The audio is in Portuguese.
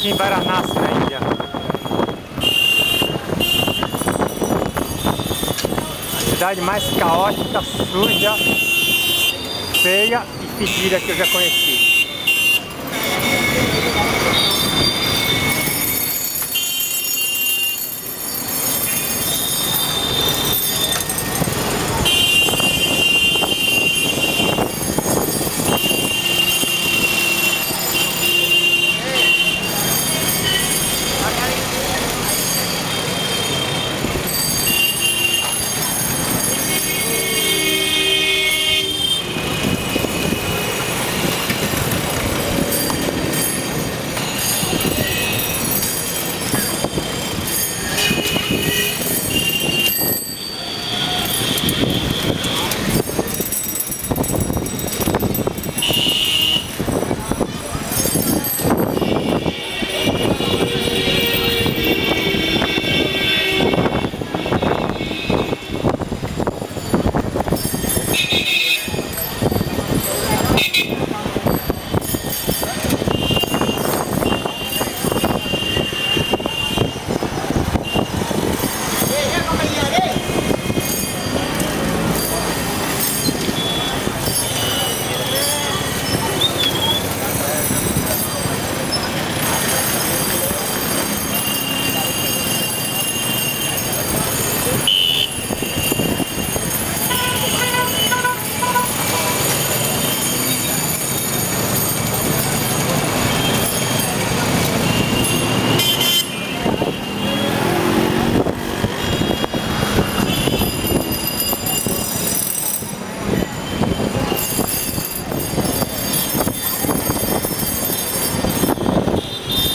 aqui em Baranás na Índia. A cidade mais caótica, suja, feia e fedida que eu já conheci.